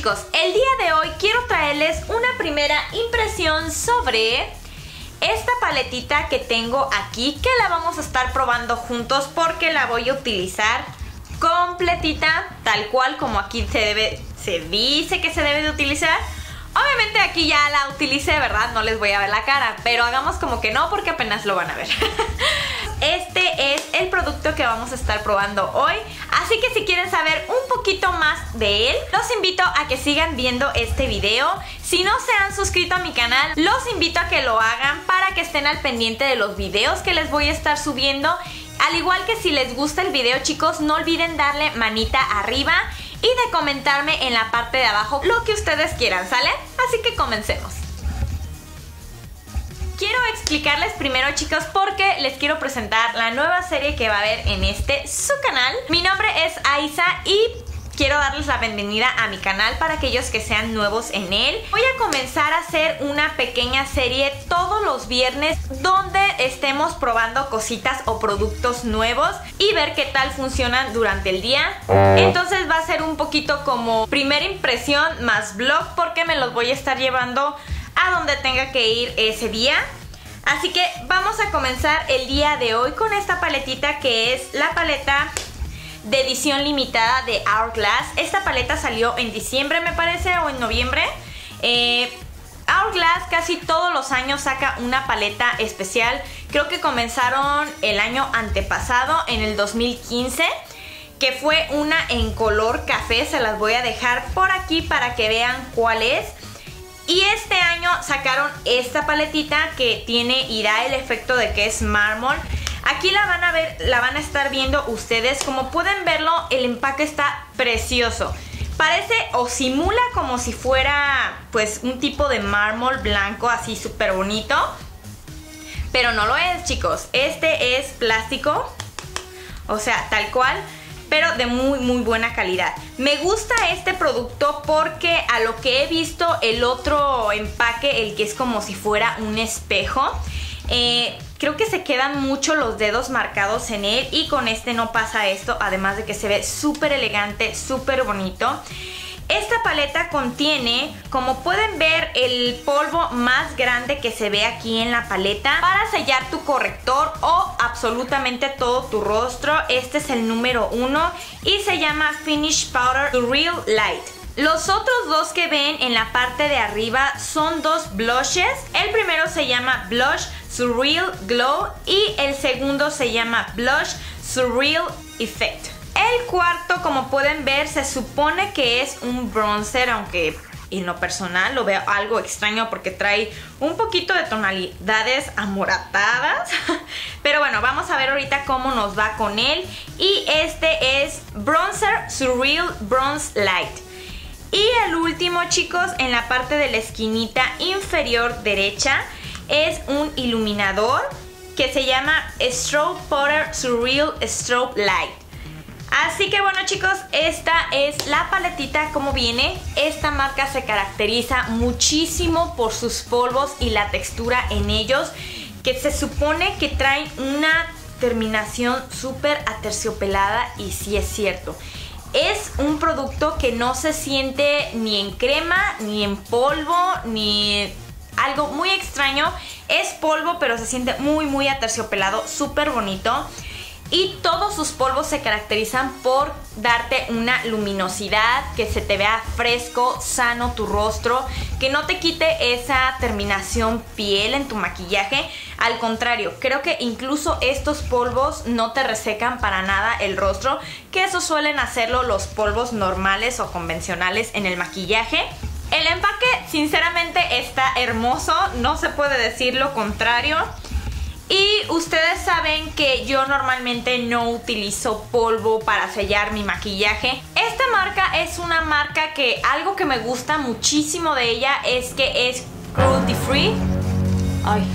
chicos, el día de hoy quiero traerles una primera impresión sobre esta paletita que tengo aquí que la vamos a estar probando juntos porque la voy a utilizar completita tal cual como aquí se debe se dice que se debe de utilizar Obviamente aquí ya la utilicé, ¿verdad? No les voy a ver la cara, pero hagamos como que no porque apenas lo van a ver. Este es el producto que vamos a estar probando hoy, así que si quieren saber un poquito más de él, los invito a que sigan viendo este video. Si no se han suscrito a mi canal, los invito a que lo hagan para que estén al pendiente de los videos que les voy a estar subiendo. Al igual que si les gusta el video chicos, no olviden darle manita arriba y de comentarme en la parte de abajo lo que ustedes quieran, ¿sale? Así que comencemos. Quiero explicarles primero chicos porque les quiero presentar la nueva serie que va a haber en este su canal. Mi nombre es Aisa y quiero darles la bienvenida a mi canal para aquellos que sean nuevos en él. Voy a comenzar a hacer una pequeña serie todos los viernes donde estemos probando cositas o productos nuevos y ver qué tal funcionan durante el día. Entonces va a ser un poquito como primera impresión más vlog porque me los voy a estar llevando a donde tenga que ir ese día. Así que vamos a comenzar el día de hoy con esta paletita que es la paleta de edición limitada de Hourglass. Esta paleta salió en diciembre me parece o en noviembre. Eh, Hourglass casi todos los años saca una paleta especial. Creo que comenzaron el año antepasado, en el 2015 que fue una en color café, se las voy a dejar por aquí para que vean cuál es. Y este año sacaron esta paletita que tiene y da el efecto de que es mármol. Aquí la van a ver, la van a estar viendo ustedes. Como pueden verlo, el empaque está precioso. Parece o simula como si fuera pues un tipo de mármol blanco así súper bonito. Pero no lo es, chicos. Este es plástico. O sea, tal cual pero de muy muy buena calidad. Me gusta este producto porque a lo que he visto el otro empaque, el que es como si fuera un espejo, eh, creo que se quedan mucho los dedos marcados en él y con este no pasa esto, además de que se ve súper elegante, súper bonito. Esta paleta contiene, como pueden ver, el polvo más grande que se ve aquí en la paleta para sellar tu corrector o absolutamente todo tu rostro. Este es el número uno y se llama Finish Powder Real Light. Los otros dos que ven en la parte de arriba son dos blushes. El primero se llama Blush Surreal Glow y el segundo se llama Blush Surreal Effect. El cuarto, como pueden ver, se supone que es un bronzer, aunque en lo personal lo veo algo extraño porque trae un poquito de tonalidades amoratadas. Pero bueno, vamos a ver ahorita cómo nos va con él. Y este es Bronzer Surreal Bronze Light. Y el último, chicos, en la parte de la esquinita inferior derecha es un iluminador que se llama Strobe Powder Surreal Strobe Light. Así que bueno chicos, esta es la paletita como viene. Esta marca se caracteriza muchísimo por sus polvos y la textura en ellos, que se supone que traen una terminación súper aterciopelada y sí es cierto. Es un producto que no se siente ni en crema, ni en polvo, ni algo muy extraño. Es polvo, pero se siente muy, muy aterciopelado, súper bonito y todos sus polvos se caracterizan por darte una luminosidad, que se te vea fresco, sano tu rostro, que no te quite esa terminación piel en tu maquillaje. Al contrario, creo que incluso estos polvos no te resecan para nada el rostro, que eso suelen hacerlo los polvos normales o convencionales en el maquillaje. El empaque sinceramente está hermoso, no se puede decir lo contrario. Y ustedes saben que yo normalmente no utilizo polvo para sellar mi maquillaje. Esta marca es una marca que algo que me gusta muchísimo de ella es que es cruelty free. Ay.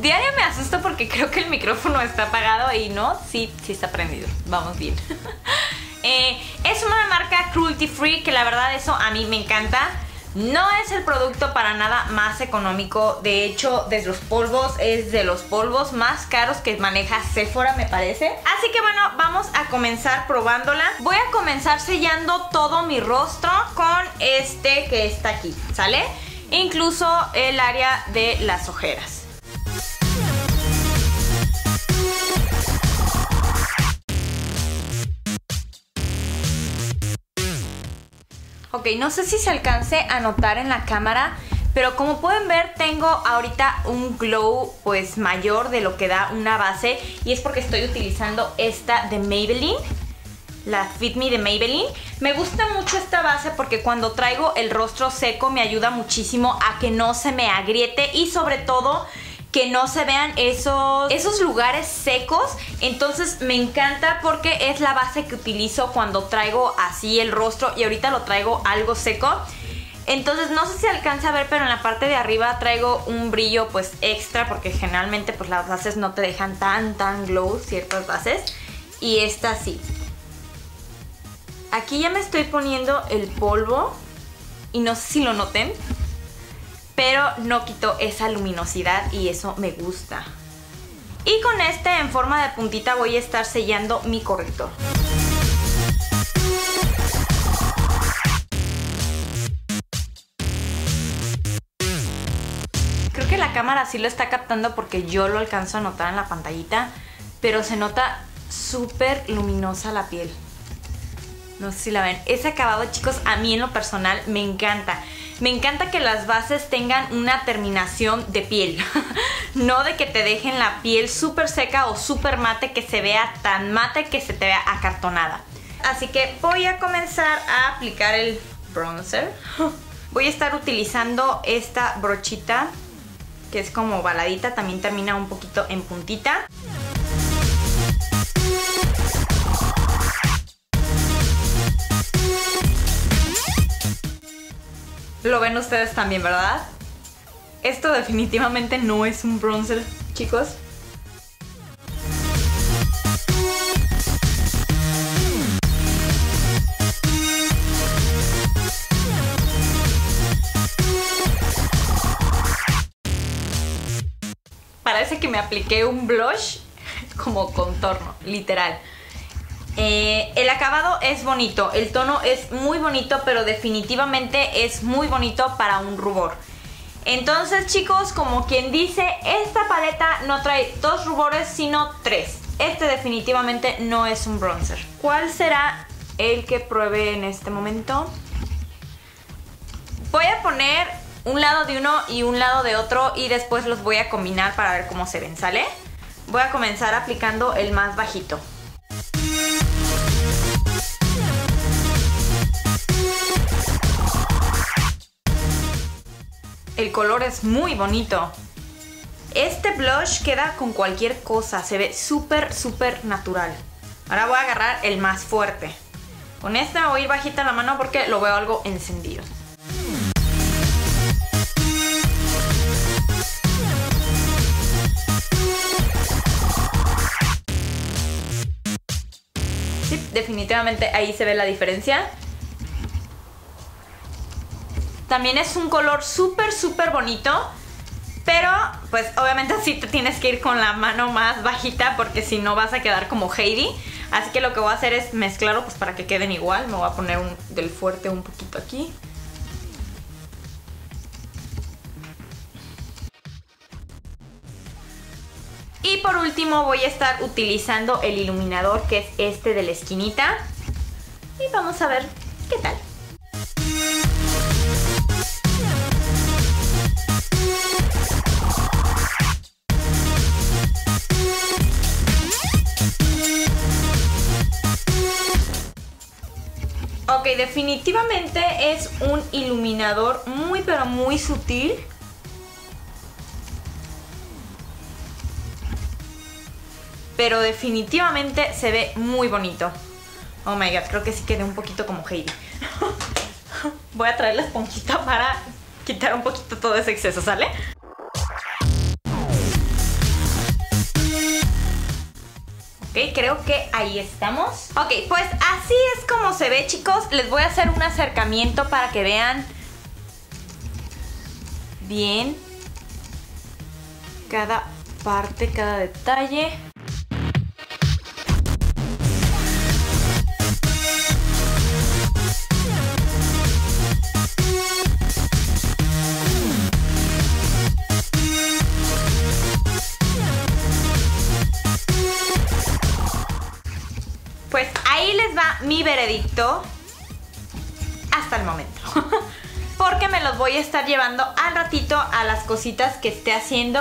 Diario me asusto porque creo que el micrófono está apagado y no, sí, sí está prendido. Vamos bien. Eh, es una marca cruelty free que la verdad eso a mí me encanta No es el producto para nada más económico. De hecho, de los polvos es de los polvos más caros que maneja Sephora, me parece. Así que bueno, vamos a comenzar probándola. Voy a comenzar sellando todo mi rostro con este que está aquí, ¿sale? Incluso el área de las ojeras. No sé si se alcance a notar en la cámara, pero como pueden ver tengo ahorita un glow pues mayor de lo que da una base y es porque estoy utilizando esta de Maybelline la Fit Me de Maybelline. Me gusta mucho esta base porque cuando traigo el rostro seco me ayuda muchísimo a que no se me agriete y sobre todo que no se vean esos, esos lugares secos. Entonces me encanta porque es la base que utilizo cuando traigo así el rostro y ahorita lo traigo algo seco. Entonces no sé si alcanza a ver, pero en la parte de arriba traigo un brillo pues extra porque generalmente pues las bases no te dejan tan tan glow ciertas bases. Y esta sí. Aquí ya me estoy poniendo el polvo y no sé si lo noten, pero no quito esa luminosidad y eso me gusta. Y con este en forma de puntita voy a estar sellando mi corrector. Creo que la cámara sí lo está captando porque yo lo alcanzo a notar en la pantallita, pero se nota súper luminosa la piel. No sé si la ven. Ese acabado, chicos, a mí en lo personal me encanta. Me encanta que las bases tengan una terminación de piel. no de que te dejen la piel súper seca o súper mate que se vea tan mate que se te vea acartonada. Así que voy a comenzar a aplicar el bronzer. Voy a estar utilizando esta brochita que es como baladita, también termina un poquito en puntita. Lo ven ustedes también, ¿verdad? Esto definitivamente no es un bronzer, chicos. Parece que me apliqué un blush como contorno, literal. Eh, el acabado es bonito, el tono es muy bonito, pero definitivamente es muy bonito para un rubor. Entonces chicos, como quien dice, esta paleta no trae dos rubores, sino tres. Este definitivamente no es un bronzer. ¿Cuál será el que pruebe en este momento? Voy a poner un lado de uno y un lado de otro y después los voy a combinar para ver cómo se ven, ¿sale? Voy a comenzar aplicando el más bajito. El color es muy bonito. Este blush queda con cualquier cosa, se ve súper, súper natural. Ahora voy a agarrar el más fuerte. Con este voy bajita la mano porque lo veo algo encendido. Sí, definitivamente ahí se ve la diferencia. También es un color súper, súper bonito. Pero, pues obviamente sí te tienes que ir con la mano más bajita porque si no vas a quedar como Heidi. Así que lo que voy a hacer es mezclarlo pues para que queden igual. Me voy a poner del fuerte un poquito aquí. Y por último voy a estar utilizando el iluminador que es este de la esquinita. Y vamos a ver qué tal. Definitivamente es un iluminador muy pero muy sutil. Pero definitivamente se ve muy bonito. Oh my god, creo que sí quedé un poquito como Heidi. Voy a traer la esponjita para quitar un poquito todo ese exceso, ¿sale? Ok, creo que ahí estamos. Ok, pues así es como se ve, chicos. Les voy a hacer un acercamiento para que vean bien cada parte, cada detalle. Mi veredicto hasta el momento. Porque me los voy a estar llevando al ratito a las cositas que esté haciendo.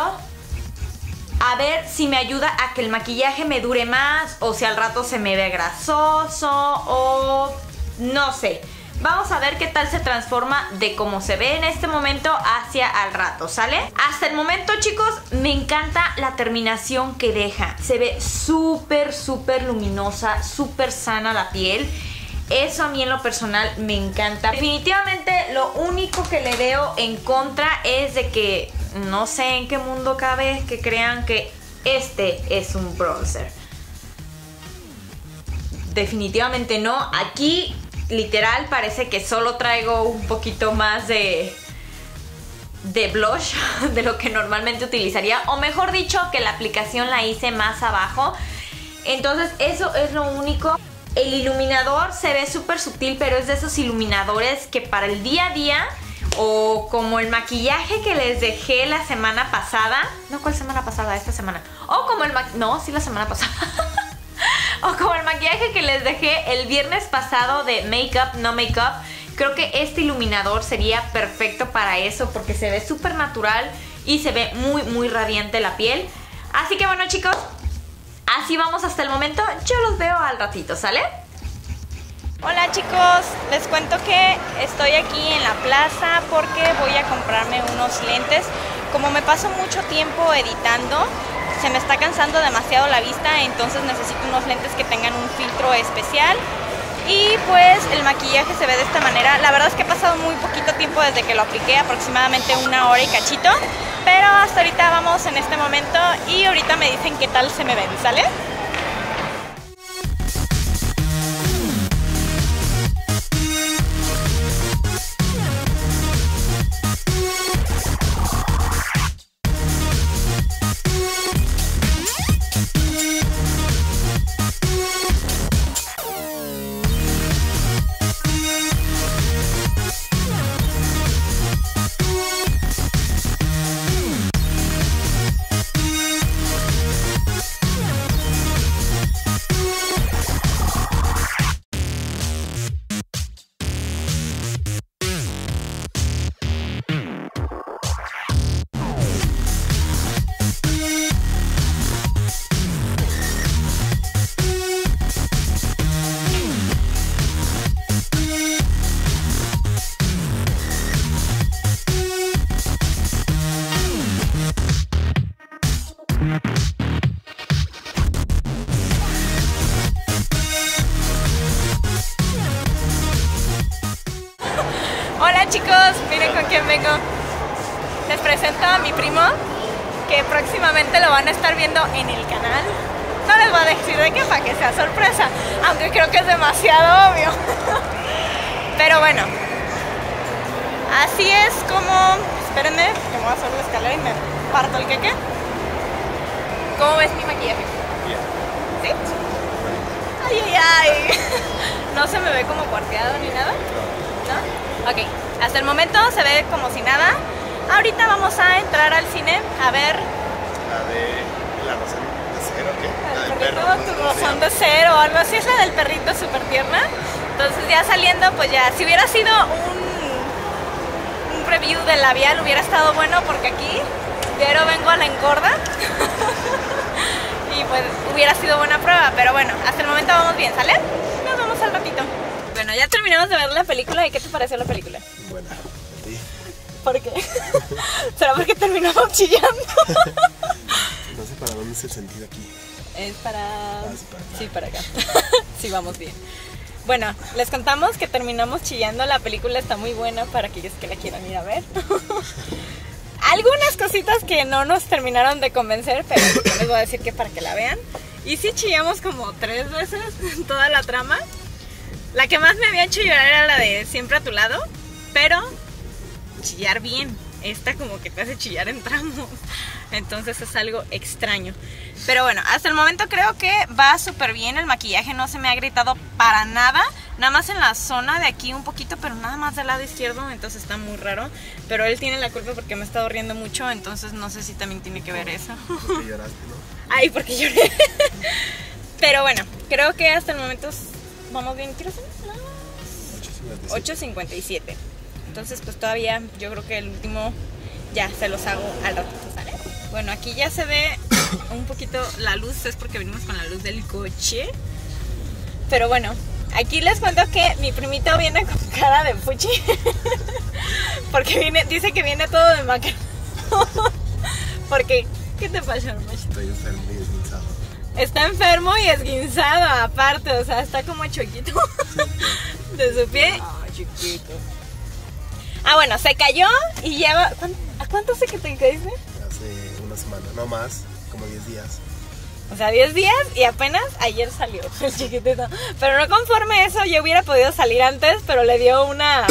A ver si me ayuda a que el maquillaje me dure más o si al rato se me ve grasoso o no sé. Vamos a ver qué tal se transforma de cómo se ve en este momento hacia al rato, ¿sale? Hasta el momento, chicos, me encanta la terminación que deja. Se ve súper, súper luminosa, súper sana la piel. Eso a mí en lo personal me encanta. Definitivamente lo único que le veo en contra es de que no sé en qué mundo cabe que crean que este es un bronzer. Definitivamente no. Aquí literal parece que solo traigo un poquito más de de blush de lo que normalmente utilizaría. O mejor dicho que la aplicación la hice más abajo. Entonces eso es lo único. El iluminador se ve súper sutil pero es de esos iluminadores que para el día a día o como el maquillaje que les dejé la semana pasada. No cuál semana pasada esta semana. O como el no sí la semana pasada o como el maquillaje que les dejé el viernes pasado de Makeup No Makeup. Creo que este iluminador sería perfecto para eso porque se ve súper natural y se ve muy muy radiante la piel. Así que bueno chicos, así vamos hasta el momento. Yo los veo al ratito, ¿sale? Hola chicos, les cuento que estoy aquí en la plaza porque voy a comprarme unos lentes. Como me paso mucho tiempo editando, se me está cansando demasiado la vista, entonces necesito unos lentes que tengan un filtro especial. Y pues el maquillaje se ve de esta manera. La verdad es que ha pasado muy poquito tiempo desde que lo apliqué, aproximadamente una hora y cachito. Pero hasta ahorita vamos en este momento y ahorita me dicen qué tal se me ven, ¿sale? Hola chicos, miren con quién vengo. Les presento a mi primo, que próximamente lo van a estar viendo en el canal. No les voy a decir de qué para que sea sorpresa, aunque creo que es demasiado obvio. Pero bueno, así es como... Espérenme, que me voy a subir la escalera y me parto el queque. ¿Cómo ves mi maquillaje? ¿Sí? Ay, ay, ay. No se me ve como cuarteado ni nada. ¿No? Ok, hasta el momento se ve como si nada. Ahorita vamos a entrar al cine a ver. La de la razón de cero, ¿qué? La El del perrito, perro. tu ¿cómo se razón de cero o algo así. Es la del perrito súper tierna. Entonces ya saliendo, pues ya, si hubiera sido un, un preview del labial, hubiera estado bueno porque aquí, pero vengo a la engorda. y pues hubiera sido buena prueba, pero bueno, hasta el momento vamos bien, ¿sale? Nos vemos al ratito. Ya terminamos de ver la película y ¿qué te pareció la película? Buena. Sí. ¿Por qué? ¿Será porque terminamos chillando? No sé para dónde es el sentido aquí. Es para... Ah, sí, para acá. Sí, para acá. sí, vamos bien. Bueno, les contamos que terminamos chillando. La película está muy buena para aquellos que la quieran ir a ver. Algunas cositas que no nos terminaron de convencer, pero les voy a decir que para que la vean. Y sí chillamos como tres veces en toda la trama. La que más me había hecho llorar era la de Siempre a tu lado, pero chillar bien. esta como que te hace chillar en tramos. Entonces es algo extraño. Pero bueno, hasta el momento creo que va súper bien. El maquillaje no se me ha gritado para nada. Nada más en la zona de aquí un poquito, pero nada más del lado izquierdo. Entonces está muy raro. Pero él tiene la culpa porque me he estado riendo mucho. Entonces no sé si también tiene que ver eso. Porque lloraste, ¿no? Ay, porque lloré. Pero bueno, creo que hasta el momento vamos bien. ¿Qué hora son? Las 8.57. Entonces, pues todavía yo creo que el último ya se los hago al ratito, ¿sale? Bueno, aquí ya se ve un poquito la luz, es porque venimos con la luz del coche. Pero bueno, aquí les cuento que mi primito viene con cara de fuchi. porque viene, dice que viene todo de maca. porque, ¿qué te pasa, hermano? Estoy enfermo y. Está enfermo y esguinzado aparte, o sea, está como choquito de su pie. Ah, chiquito. Ah, bueno, se cayó y lleva... ¿cuán- ¿A cuánto hace que te caíste? Hace una semana, no más, como 10 días. O sea, 10 días y apenas ayer salió el chiquitito. Pero no conforme a eso, yo hubiera podido salir antes, pero le dio una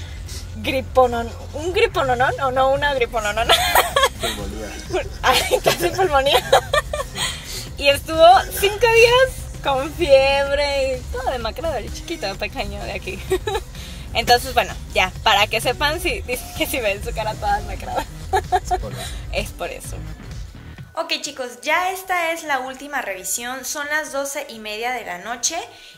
griponon... ¿Un gripononón o no una gripononón? Pulmonía. Ay, casi pulmonía. Y estuvo cinco días con fiebre y todo demacrado, el chiquito, pequeño de aquí. Entonces, bueno, ya, para que sepan si dicen que si ven su cara toda demacrada. Es por eso. Es por eso. Ok chicos, ya esta es la última revisión, son las 12 y media de la noche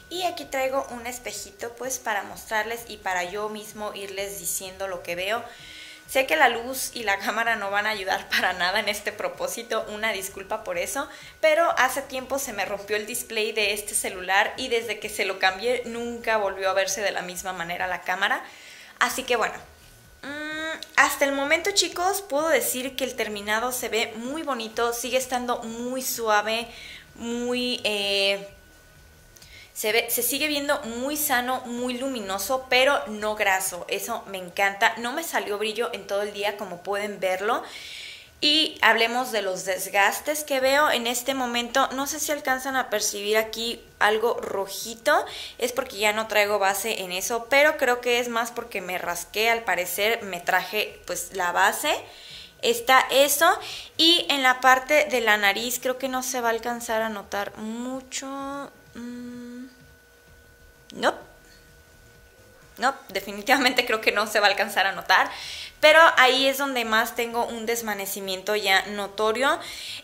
y aquí traigo un espejito pues para mostrarles y para yo mismo irles diciendo lo que veo. Sé que la luz y la cámara no van a ayudar para nada en este propósito, una disculpa por eso, pero hace tiempo se me rompió el display de este celular y desde que se lo cambié nunca volvió a verse de la misma manera la cámara. Así que bueno, Mm, hasta el momento, chicos, puedo decir que el terminado se ve muy bonito, sigue estando muy suave, muy... eh, se, sigue viendo muy sano, muy luminoso, pero no graso. Eso me encanta. No me salió brillo en todo el día, como pueden verlo. Y hablemos de los desgastes que veo en este momento. No sé si alcanzan a percibir aquí algo rojito. Es porque ya no traigo base en eso. Pero creo que es más porque me rasqué. Al parecer me traje pues la base. Está eso. Y en la parte de la nariz creo que no se va a alcanzar a notar mucho. Mm, no. No, definitivamente creo que no se va a alcanzar a notar. Pero ahí es donde más tengo un desvanecimiento ya notorio.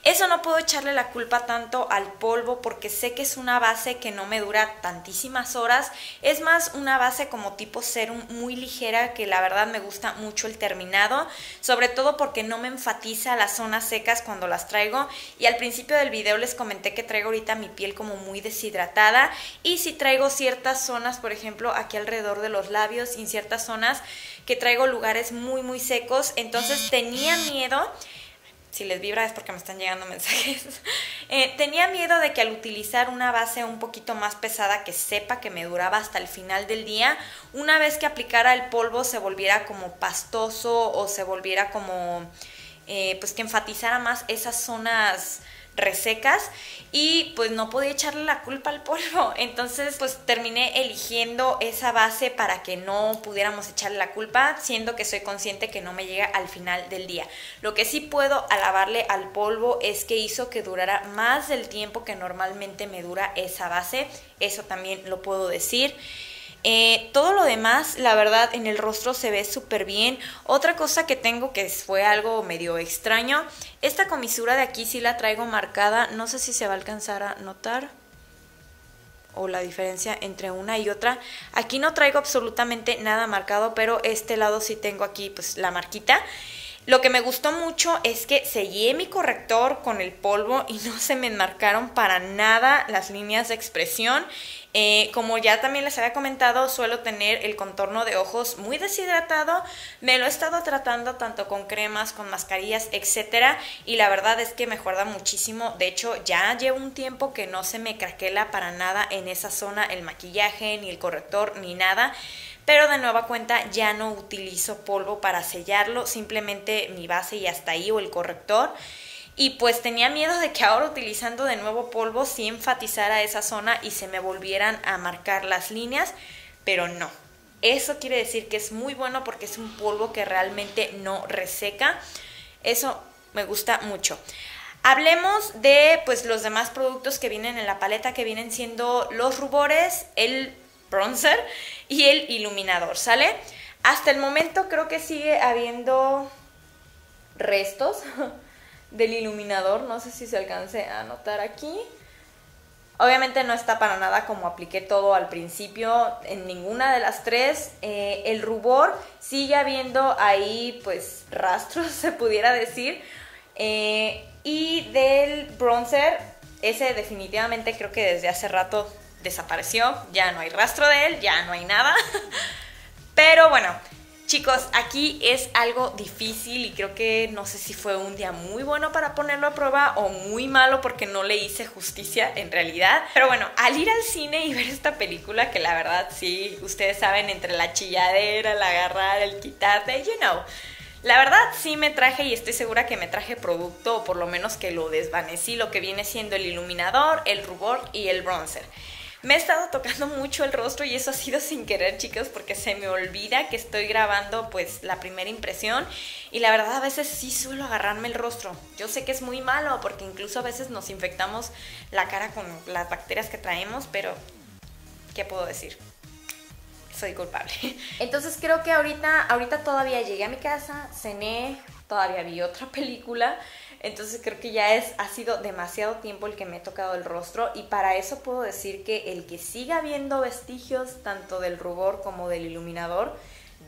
Eso no puedo echarle la culpa tanto al polvo porque sé que es una base que no me dura tantísimas horas. Es más una base como tipo serum muy ligera que la verdad me gusta mucho el terminado. Sobre todo porque no me enfatiza las zonas secas cuando las traigo. Y al principio del video les comenté que traigo ahorita mi piel como muy deshidratada. Y si traigo ciertas zonas, por ejemplo aquí alrededor de los labios y en ciertas zonas que traigo lugares muy muy secos, entonces tenía miedo, si les vibra es porque me están llegando mensajes, Eh, tenía miedo de que al utilizar una base un poquito más pesada que sepa que me duraba hasta el final del día, una vez que aplicara el polvo se volviera como pastoso o se volviera como, eh, pues que enfatizara más esas zonas resecas y pues no podía echarle la culpa al polvo. Entonces pues terminé eligiendo esa base para que no pudiéramos echarle la culpa, siendo que soy consciente que no me llega al final del día. Lo que sí puedo alabarle al polvo es que hizo que durara más del tiempo que normalmente me dura esa base. Eso también lo puedo decir. Eh, todo lo demás, la verdad, en el rostro se ve súper bien. Otra cosa que tengo que fue algo medio extraño, esta comisura de aquí sí la traigo marcada, no sé si se va a alcanzar a notar o la diferencia entre una y otra. Aquí no traigo absolutamente nada marcado, pero este lado sí tengo aquí pues la marquita. Lo que me gustó mucho es que sellé mi corrector con el polvo y no se me marcaron para nada las líneas de expresión. Eh, como ya también les había comentado, suelo tener el contorno de ojos muy deshidratado. Me lo he estado tratando tanto con cremas, con mascarillas, etcétera, y la verdad es que mejora muchísimo. De hecho, ya llevo un tiempo que no se me craquela para nada en esa zona el maquillaje, ni el corrector, ni nada. Pero de nueva cuenta ya no utilizo polvo para sellarlo, simplemente mi base y hasta ahí o el corrector. Y pues tenía miedo de que ahora utilizando de nuevo polvo sí enfatizara esa zona y se me volvieran a marcar las líneas, pero no. Eso quiere decir que es muy bueno porque es un polvo que realmente no reseca. Eso me gusta mucho. Hablemos de pues los demás productos que vienen en la paleta que vienen siendo los rubores, el bronzer y el iluminador, ¿sale? Hasta el momento creo que sigue habiendo restos del iluminador, no sé si se alcance a notar aquí. Obviamente no está para nada como apliqué todo al principio en ninguna de las tres. Eh, el rubor sigue habiendo ahí pues rastros, se pudiera decir. Eh, y del bronzer, ese definitivamente creo que desde hace rato desapareció, ya no hay rastro de él, ya no hay nada. Pero bueno, chicos, aquí es algo difícil y creo que no sé si fue un día muy bueno para ponerlo a prueba o muy malo porque no le hice justicia en realidad. Pero bueno, al ir al cine y ver esta película, que la verdad sí, ustedes saben, entre la chilladera, el agarrar, el quitarte, you know la verdad sí me traje y estoy segura que me traje producto o por lo menos que lo desvanecí, lo que viene siendo el iluminador, el rubor y el bronzer. Me he estado tocando mucho el rostro y eso ha sido sin querer, chicos, porque se me olvida que estoy grabando pues la primera impresión y la verdad a veces sí suelo agarrarme el rostro. Yo sé que es muy malo porque incluso a veces nos infectamos la cara con las bacterias que traemos, pero ¿qué puedo decir? soy culpable. Entonces creo que ahorita, ahorita todavía llegué a mi casa, cené, todavía vi otra película. Entonces creo que ya es, ha sido demasiado tiempo el que me he tocado el rostro y para eso puedo decir que el que siga viendo vestigios tanto del rubor como del iluminador,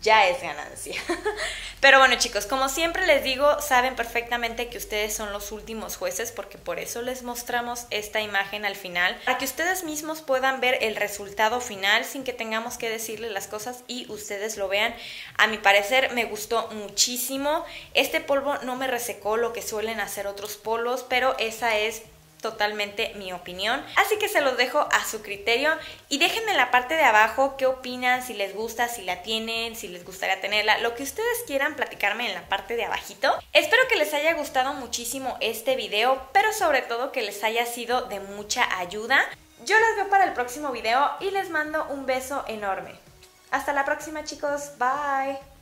ya es ganancia. Pero bueno chicos, como siempre les digo, saben perfectamente que ustedes son los últimos jueces porque por eso les mostramos esta imagen al final, para que ustedes mismos puedan ver el resultado final sin que tengamos que decirles las cosas y ustedes lo vean. A mi parecer me gustó muchísimo. Este polvo no me resecó lo que suelen hacer otros polvos, pero esa es totalmente mi opinión. Así que se los dejo a su criterio y déjenme en la parte de abajo qué opinan, si les gusta, si la tienen, si les gustaría tenerla, lo que ustedes quieran platicarme en la parte de abajito. Espero que les haya gustado muchísimo este video, pero sobre todo que les haya sido de mucha ayuda. Yo las veo para el próximo video y les mando un beso enorme. Hasta la próxima chicos, bye.